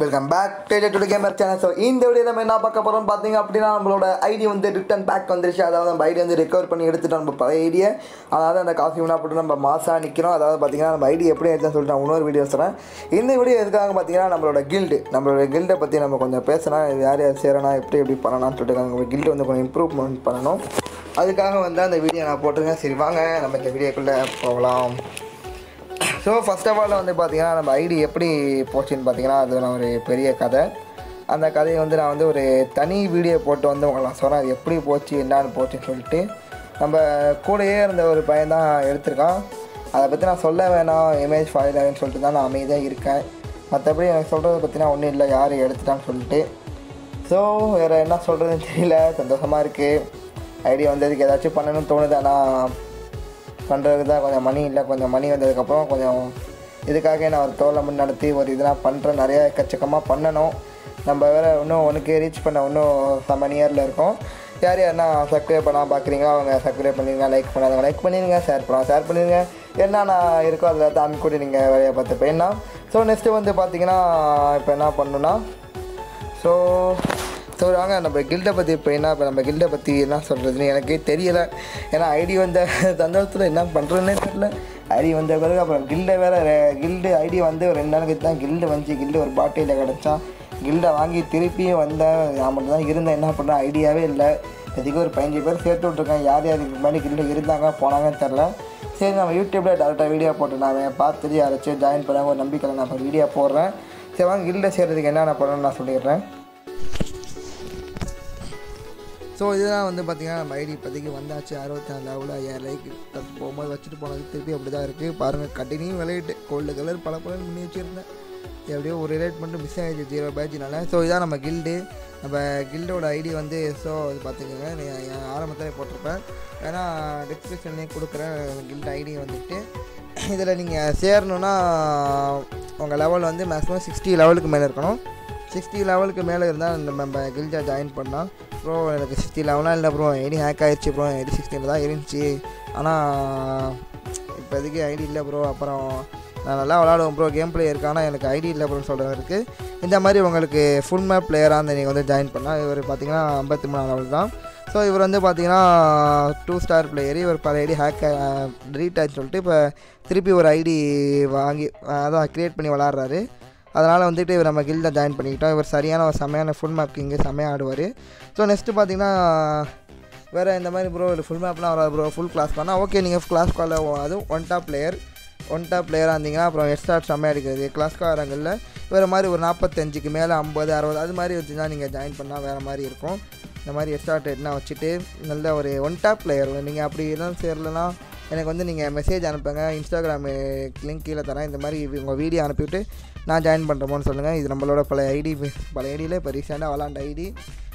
Welcome back டேஜ் to gamer channel so இந்த வீடியோ நம்ம என்ன பார்க்க போகிறோம் பார்த்தீங்க அப்படின்னா நம்மளோட ஐடி வந்து ரிட்டன் பேக் வந்துருச்சு. அதாவது நம்ம ஐடி வந்து ரெக்கவர் பண்ணி எடுத்துட்டோம். நம்ம பழைய ஐடியை அதாவது அந்த காசு வினா போட்டு நம்ம மாசாக நிற்கிறோம் அதாவது பார்த்தீங்கன்னா நம்ம ஐடி எப்படி எடுத்துன்னு சொல்லிட்டு நான் இன்னொரு வீடியோ சொல்கிறேன் இந்த வீடியோ எதுக்காக பார்த்தீங்கன்னா நம்மளோட கில்டு நம்மளோட கில்டை பற்றி நம்ம கொஞ்சம் பேசலாம் யார் யார் சேரணும் எப்படி எப்படி பண்ணலாம்னு சொல்லிட்டு நம்ம கில்டு வந்து கொஞ்சம் இம்ப்ரூவ்மெண்ட் பண்ணணும். அதுக்காக வந்து அந்த வீடியோ நான் போட்டிருக்கேன். சரி வாங்க. நம்ம இந்த வீடியோக்குள்ளே போகலாம். ஸோ ஃபர்ஸ்ட் ஆஃப் ஆல் வந்து பார்த்தீங்கன்னா நம்ம ஐடி எப்படி போச்சுன்னு பார்த்தீங்கன்னா அது நான் ஒரு பெரிய கதை. அந்த கதையை வந்து நான் வந்து ஒரு தனி வீடியோ போட்டு வந்து உங்களை நான் சொல்கிறேன் அது எப்படி போச்சு என்னான்னு போச்சுன்னு சொல்லிட்டு நம்ம கூடயே இருந்த ஒரு பையன் தான் எடுத்திருக்கான். அதை பற்றி நான் சொல்ல வேணாம் இமேஜ் ஃபைல் ஆகுன்னு சொல்லிட்டு தான் நான் அமைதியாக இருக்கேன். மற்றபடி எனக்கு சொல்கிறத பற்றினா ஒன்றும் இல்லை யார் எடுத்துட்டான்னு சொல்லிட்டு. ஸோ வேறு என்ன சொல்கிறதுன்னு தெரியல சந்தோஷமாக இருக்குது ஐடியா வந்ததுக்கு ஏதாச்சும் பண்ணணும்னு தோணுது ஆனால் பண்ணுறதுக்கு தான் கொஞ்சம் மணி இல்லை. கொஞ்சம் மணி வந்ததுக்கப்புறம் கொஞ்சம் இதுக்காக நான் ஒரு டோர்னமெண்ட் நடத்தி ஒரு இதெல்லாம் பண்ணுறேன் நிறைய எக்கச்சக்கமாக பண்ணணும். நம்ம வேறு இன்னும் ஒன்றுக்கு ரீச் பண்ண இன்னும் செவன் இயரில் இருக்கோம். யார் யாருன்னா சப்ஸ்கிரைப் பண்ணால் பார்க்குறீங்களோ அவங்க சப்ஸ்கிரைப் பண்ணிடுங்க லைக் பண்ணாதவங்க லைக் பண்ணிடுங்க ஷேர் பண்ணலாம் ஷேர் பண்ணிடுங்க என்னென்ன இருக்கோ அதில் தான் கூட நீங்கள் வேலையை பார்த்து என்ன? ஸோ நெக்ஸ்ட்டு வந்து பார்த்தீங்கன்னா இப்போ என்ன பண்ணுன்னா ஸோ ஸோ வாங்க நம்ம கில்டை பற்றி இப்போ என்ன இப்போ நம்ம கில்டை பற்றி என்ன சொல்கிறதுன்னு எனக்கே தெரியலை. ஏன்னா ஐடி வந்த தந்தத்தில் என்ன பண்ணுறதுன்னே தெரில ஐடி வந்த பிறகு அப்புறம் கில்டை வேறு கில்டு ஐடி வந்து ஒரு ரெண்டு நாளைக்கு தான் கில்டு வந்துச்சு. கில்டு ஒரு பாட்டியில் கிடச்சான் கில்டை வாங்கி திருப்பியும் வந்தேன். நான் மட்டும் தான் இருந்தேன். என்ன பண்ணுறேன் ஐடியாவே இல்லை. இதுக்கு ஒரு பதினஞ்சு பேர் சேர்த்து விட்ருக்கேன் யார் யார் இதுக்கு முன்னாடி கில்டு இருந்தாங்க போனாங்கன்னு தெரில சரி நம்ம யூடியூப்பில் டேரெக்டாக வீடியோ போட்டு நான் பார்த்துட்டு யாராச்சும் ஜாயின் பண்ணாங்க ஒரு நம்பிக்கையில் நான் இப்போ வீடியோ போடுறேன். சரி வாங்க கில்டை சேர்கிறதுக்கு என்னென்ன பண்ணணும்னு நான் சொல்லிடுறேன். ஸோ இதெல்லாம் வந்து பார்த்திங்கன்னா நம்ம ஐடி இப்போதைக்கு வந்தாச்சு. அறுபத்தி நாலு லெவலில் ஐயாயிரம் லைக் போகும்போது வச்சுட்டு போனது திருப்பி அப்படி தான் இருக்குது பாருங்கள் கண்டினியூ விளையாட்டு. கோல்டு கலர் பல பலன் பண்ணி வச்சுருந்தேன். எப்படியோ ஒரு ரிலேட் பண்ணிட்டு மிஸ் ஆகிடுச்சு ஜீரோ பேட்ச்னால ஸோ இதான் நம்ம கில்டு நம்ம கில்டோட ஐடி வந்து ஸோ அது பார்த்துக்கோங்க. என் ஆரம்பத்தில் போட்டிருப்பேன். ஏன்னா டிஸ்கிரிப்ஷன்லேயும் கொடுக்குறேன். கில்டு ஐடி வந்துட்டு. இதில் நீங்கள் சேரணுன்னா உங்கள் லெவல் வந்து மேக்ஸிமம் சிக்ஸ்டி லெவலுக்கு மேலே இருக்கணும். சிக்ஸ்டி லெவலுக்கு மேலே இருந்தால் நம்ம நம்ம கில்ஜா ஜாயின் பண்ணால் ப்ரோ எனக்கு சிக்ஸ்டி லெவலாக இல்லை ப்ரோ ஐடி ஹேக் ஆகிடுச்சு ப்ரோ ஐடி சிக்ஸ்டியில் தான் இருந்துச்சு. ஆனால் இப்போதைக்கு ஐடி இல்லை ப்ரோ அப்புறம் நான் நல்லா விளாடுவேன் ப்ரோ கேம் பிளே இருக்கானா ஆனால் எனக்கு ஐடி இல்லை ப்ரோன்னு சொல்கிறதுக்கு இந்த மாதிரி உங்களுக்கு ஃபுல் மேப் பிளேயராக இருந்து நீங்கள் வந்து ஜாயின் பண்ணால் இவர் பார்த்தீங்கன்னா ஐம்பத்தி மூணு லெவல் தான். ஸோ இவர் வந்து பார்த்தீங்கன்னா டூ ஸ்டார் பிளேயர் இவர் பல ஐடி ஹேக் ரீட் ஆச்சுன்னு சொல்லிட்டு இப்போ திருப்பி ஒரு ஐடி வாங்கி அதான் க்ரியேட் பண்ணி விளாட்றாரு. அதனால் வந்துட்டு இவர் நம்ம கில்டில் ஜாயின் பண்ணிக்கிட்டோம். இவர் சரியான ஒரு செமையான ஃபுல் மேப் கிங்கு செம்மையாக ஆடுவார். ஸோ நெக்ஸ்ட்டு பார்த்தீங்கன்னா வேறு இந்த மாதிரி ப்ரோ ஒரு ஃபுல் மேப்லாம் வராது ப்ரோ ஃபுல் கிளாஸ் பண்ணால் ஓகே நீங்கள் கிளாஸ் கால அதுவும் one top player one top பிளேயராக இருந்தீங்கன்னா அப்புறம் எக்ஸ்ட்ரா செம்மையாக எடுக்கிறது கிளாஸ் காரங்களில் வேறு மாதிரி ஒரு நாற்பத்தஞ்சுக்கு மேலே ஐம்பது அறுபது அது மாதிரி வச்சுன்னா நீங்கள் ஜாயின் பண்ணால் வேறு மாதிரி இருக்கும். இந்த மாதிரி எக்ஸ்ட்ரா எட்னா வச்சுட்டு நல்ல ஒரு ஒன் டாப் பிளேயர் நீங்கள் அப்படி எதுவும் சேரலன்னா எனக்கு வந்து நீங்கள் மெசேஜ் அனுப்புங்க இன்ஸ்டாகிராம் லிங்க் கீழே தரேன். இந்த மாதிரி உங்கள் வீடியோ அனுப்பிவிட்டு நான் ஜாயின் பண்ணுறோமோன்னு சொல்லுங்கள் இது நம்மளோட பழைய ஐடி பழைய ஐடியில் இப்போ ரீசெண்டாக விளாண்ட ஐடி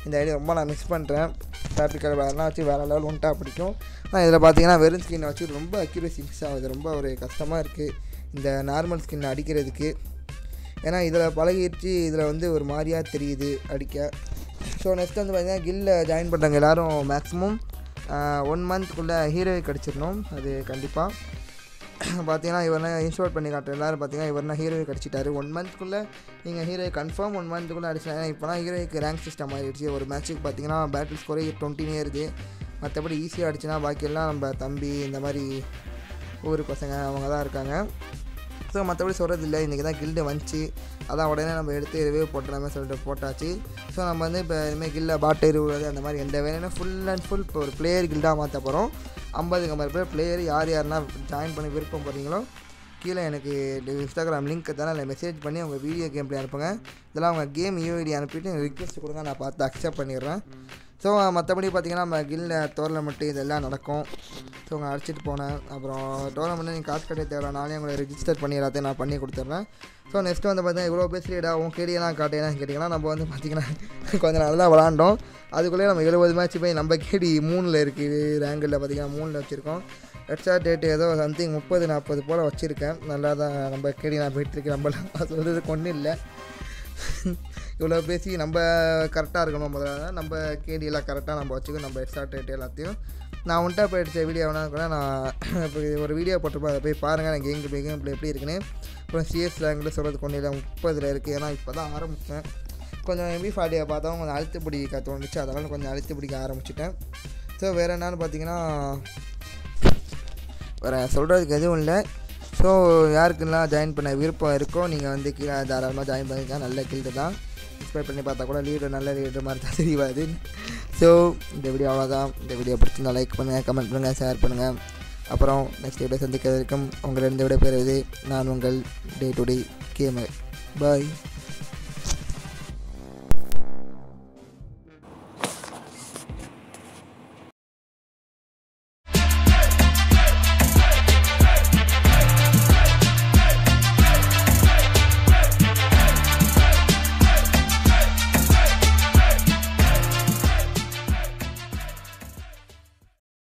இந்த ஐடி ரொம்ப நான் மிஸ் பண்ணுறேன் டாபிக்கல் வேறுலாம் வச்சு வேறு லெவல் ஒன்ட்டா பிடிக்கும். ஆனால் இதில் பார்த்தீங்கன்னா வெறும் ஸ்கின்னை வச்சு ரொம்ப அக்யூரேசி மிஸ் ஆகுது. ரொம்ப ஒரு கஷ்டமாக இருக்குது இந்த நார்மல் ஸ்கின் அடிக்கிறதுக்கு. ஏன்னா இதில் பழகிடுச்சு இதில் வந்து ஒரு மாதிரியாக தெரியுது அடிக்க. ஸோ நெக்ஸ்ட் வந்து பார்த்திங்கன்னா கில்லில் ஜாயின் பண்ணுறவங்க எல்லோரும் மேக்ஸிமம் ஒன் மந்த்க்குள்ளே ஹீரோவை கிடச்சிடணும். அது கண்டிப்பாக பார்த்தீங்கன்னா இவர்னா இன்ஸ்டால் பண்ணி காட்டுற எல்லோரும் பார்த்தீங்கன்னா இவர்னா ஹீரோயை கிடச்சிட்டாரு. ஒன் மந்த்க்குள்ளே நீங்கள் ஹீரோயை கன்ஃபார்ம் ஒன் மந்த்துக்குள்ளே அடிச்சிட்டாங்க ஏன்னா இப்போலாம் ஹீரோய்க்கு ரேங்க் சிஸ்டம் ஆகிடுச்சு ஒரு மேட்ச்சுக்கு பார்த்தீங்கன்னா பேட்டில் ஸ்கோரே டுவெண்ட்டினே இருக்குது மற்றபடி ஈஸியாக அடிச்சுனா பாக்கியெல்லாம் நம்ம தம்பி இந்த மாதிரி ஊர் பசங்க அவங்க தான் இருக்காங்க. ஸோ மற்றபடி சொல்கிறது இல்லை இன்றைக்கி தான் கில்டு வந்துச்சு. அதான் உடனே நம்ம எடுத்து ரிவ்யூ போட்டுறாமே சொல்லிட்டு போட்டாச்சு. ஸோ நம்ம வந்து இப்போ இனிமேல் கில்ல பாட்டு இருபது அந்த மாதிரி எந்த வேலையும் ஃபுல் அண்ட் ஃபுல் இப்போ ஒரு பிளேயர் கில்டாக மாற்ற போகிறோம் ஐம்பதுக்கு ஐம்பது பேர் பிளேயர் யார் யாருன்னா ஜாயின் பண்ணி விருப்பம் போகிறீங்களோ கீழே எனக்கு இன்ஸ்டாகிராம் லிங்க் தானே அதில் மெசேஜ் பண்ணி அவங்க வீடியோ கேம் பிளே அனுப்புங்க. இதெல்லாம் அவங்க கேம் யூஐடி அனுப்பிட்டு ரிக்வெஸ்ட் கொடுங்க நான் பார்த்து அக்செப்ட் பண்ணிடுறேன். ஸோ மற்றபடி பார்த்திங்கன்னா நம்ம கில்ல டோர்னமெண்ட்டு இதெல்லாம் நடக்கும். ஸோ அவங்க அடிச்சிட்டு போனேன் அப்புறம் டோர்னமெண்ட்டு நீங்கள் காசு கட்ட தேவை நானே உங்களை ரிஜிஸ்டர் பண்ணி எல்லாத்தையும் நான் பண்ணி கொடுத்துட்றேன். ஸோ நெக்ஸ்ட்டு வந்து பார்த்தீங்கன்னா இவ்வளோ பேசுகிறீடா உன் கேடியெல்லாம் காட்டேன்னு கேட்டிங்கன்னா நம்ம வந்து பார்த்திங்கன்னா கொஞ்சம் நல்லா விளாண்டோம். அதுக்குள்ளேயே நம்ம எழுபது மேட்ச் போய் நம்ம கேடி மூணில் இருக்குது ரேங்கில் பார்த்திங்கன்னா மூணில் வச்சுருக்கோம். எக்ஸ்ட்ரா டேட் ஏதோ சம்திங் முப்பது நாற்பது போல் வச்சுருக்கேன். நல்லா தான் நம்ம கேடி நான் போயிட்டுருக்கு நம்மளாம் சொல்கிறதுக்கு ஒன்றும் இல்லை. இவ்வளோ பேசி நம்ம கரெக்டாக இருக்கணும் முதல்ல. நம்ம கேடியெல்லாம் கரெக்டாக நம்ம வச்சுக்கணும். நம்ம எக்ஸ்ட்ரா டேட் எல்லாத்தையும். நான் உன்ட்டா போயிடுச்ச வீடியோ வேணா கூட நான் இப்போ ஒரு வீடியோ போட்டிருப்பேன். அதை போய் பாருங்கள் எனக்கு கேம் பிளே கேம் பிளே எப்படி இருக்குன்னு. அப்புறம் சிஎஸ் ரேங்கில் சொல்கிறது கொண்டு இல்லை. முப்பதில் இருக்குது ஏன்னா இப்போ தான் ஆரம்பித்தேன் கொஞ்சம் எம்பி ஃபார்ட்டியை பார்த்தா கொஞ்சம் அழுத்து பிடிக்க தோணுச்சு அதனால் கொஞ்சம் அழுத்து பிடிக்க ஆரம்பிச்சிட்டேன். ஸோ வேறு என்னன்னு பார்த்தீங்கன்னா வேறு சொல்கிறதுக்கு எதுவும் இல்லை. ஸோ யாருக்குலாம் ஜாயின் பண்ண விருப்பம் இருக்கோ நீங்கள் வந்து கீழே தாராளமாக ஜாயின் பண்ணிக்கலாம். நல்ல கில்டு தான். எக்ஸ்பெக்ட் பண்ணி பார்த்தா கூட லீடர் நல்ல லீடர் மாதிரி தான் தெரியாது ஸோ இந்த வீடியோ அவ்வளோதான் இந்த வீடியோ பிடிச்சிருந்தா லைக் பண்ணுங்கள் கமெண்ட் பண்ணுங்கள் ஷேர் பண்ணுங்கள் அப்புறம் நெக்ஸ்ட் வீடியோ சந்திக்கிறதுக்கும் உங்களிடம் விட பெறுவது நான் உங்கள் day to day gamer bye